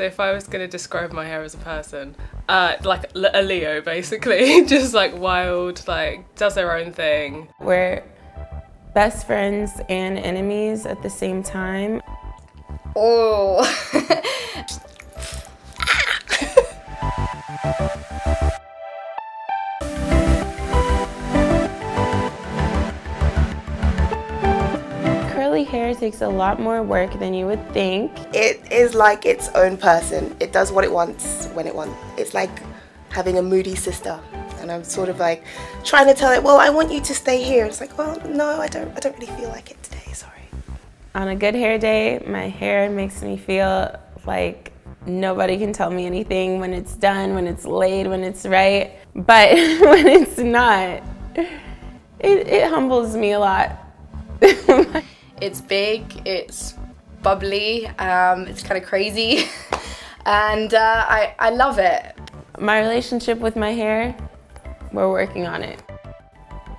So if I was going to describe my hair as a person, uh, like a Leo basically, just like wild, like does their own thing. We're best friends and enemies at the same time. Oh. Curly hair takes a lot more work than you would think. It is like its own person. It does what it wants when it wants. It's like having a moody sister. And I'm sort of like trying to tell it, well, I want you to stay here. It's like, well, no, I don't, I don't really feel like it today, sorry. On a good hair day, my hair makes me feel like nobody can tell me anything when it's done, when it's laid, when it's right. But when it's not, it, it humbles me a lot. it's big, it's bubbly, um, it's kind of crazy, and uh, I, I love it. My relationship with my hair, we're working on it.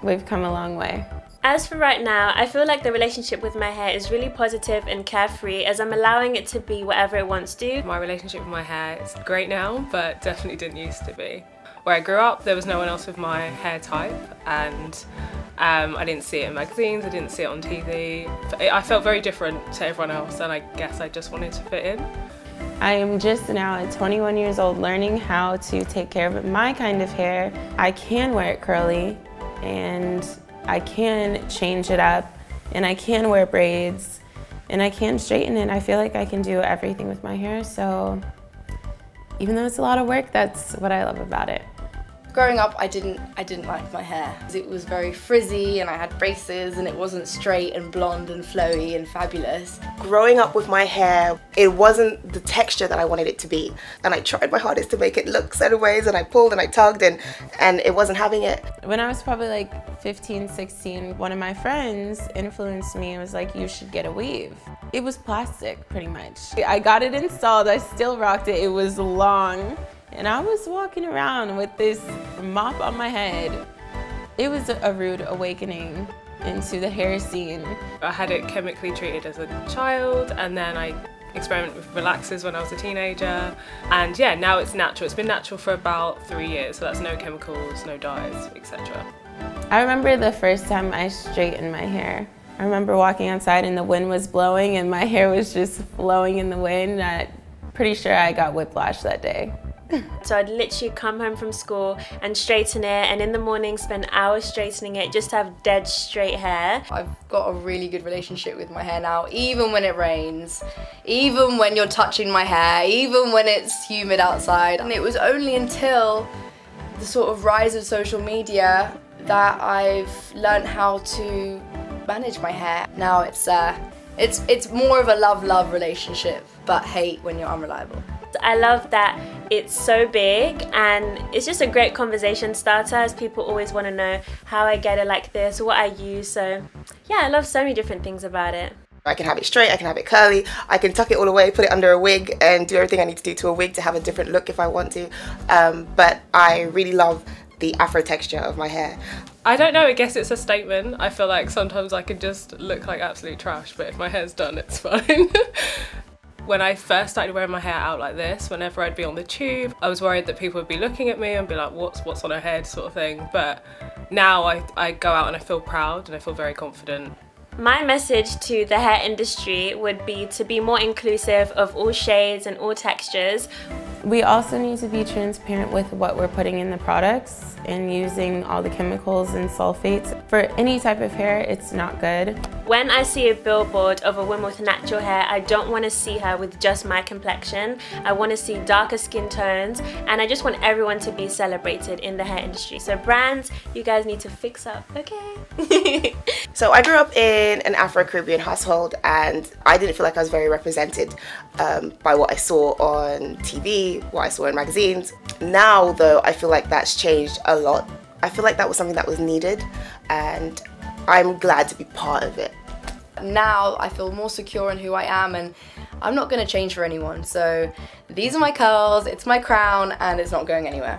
We've come a long way. As for right now, I feel like the relationship with my hair is really positive and carefree as I'm allowing it to be whatever it wants to. My relationship with my hair is great now, but definitely didn't used to be. Where I grew up, there was no one else with my hair type, and um, I didn't see it in magazines, I didn't see it on TV. I felt very different to everyone else, and I guess I just wanted to fit in. I am just now at 21 years old learning how to take care of my kind of hair. I can wear it curly, and I can change it up and I can wear braids and I can straighten it. I feel like I can do everything with my hair. So even though it's a lot of work, that's what I love about it. Growing up, I didn't, I didn't like my hair. It was very frizzy and I had braces and it wasn't straight and blonde and flowy and fabulous. Growing up with my hair, it wasn't the texture that I wanted it to be. And I tried my hardest to make it look certain ways and I pulled and I tugged and, and it wasn't having it. When I was probably like 15, 16, one of my friends influenced me and was like, you should get a weave. It was plastic, pretty much. I got it installed, I still rocked it, it was long. And I was walking around with this mop on my head. It was a rude awakening into the hair scene. I had it chemically treated as a child and then I experimented with relaxers when I was a teenager and yeah now it's natural. It's been natural for about three years so that's no chemicals, no dyes, etc. I remember the first time I straightened my hair. I remember walking outside and the wind was blowing and my hair was just flowing in the wind. I'm pretty sure I got whiplash that day. So I'd literally come home from school and straighten it and in the morning spend hours straightening it just to have dead straight hair. I've got a really good relationship with my hair now, even when it rains, even when you're touching my hair, even when it's humid outside. And it was only until the sort of rise of social media that I've learned how to manage my hair. Now it's uh, it's it's more of a love-love relationship, but hate when you're unreliable. I love that it's so big and it's just a great conversation starter as people always want to know how I get it like this, what I use. So yeah, I love so many different things about it. I can have it straight, I can have it curly, I can tuck it all away, put it under a wig and do everything I need to do to a wig to have a different look if I want to. Um, but I really love the afro texture of my hair. I don't know, I guess it's a statement. I feel like sometimes I can just look like absolute trash, but if my hair's done, it's fine. When I first started wearing my hair out like this, whenever I'd be on the tube, I was worried that people would be looking at me and be like, what's what's on her head sort of thing. But now I, I go out and I feel proud and I feel very confident. My message to the hair industry would be to be more inclusive of all shades and all textures. We also need to be transparent with what we're putting in the products and using all the chemicals and sulfates. For any type of hair, it's not good. When I see a billboard of a woman with natural hair, I don't want to see her with just my complexion. I want to see darker skin tones and I just want everyone to be celebrated in the hair industry. So brands, you guys need to fix up, okay? so I grew up in an Afro-Caribbean household and I didn't feel like I was very represented um, by what I saw on TV what I saw in magazines. Now though, I feel like that's changed a lot. I feel like that was something that was needed and I'm glad to be part of it. Now I feel more secure in who I am and I'm not going to change for anyone. So these are my curls, it's my crown and it's not going anywhere.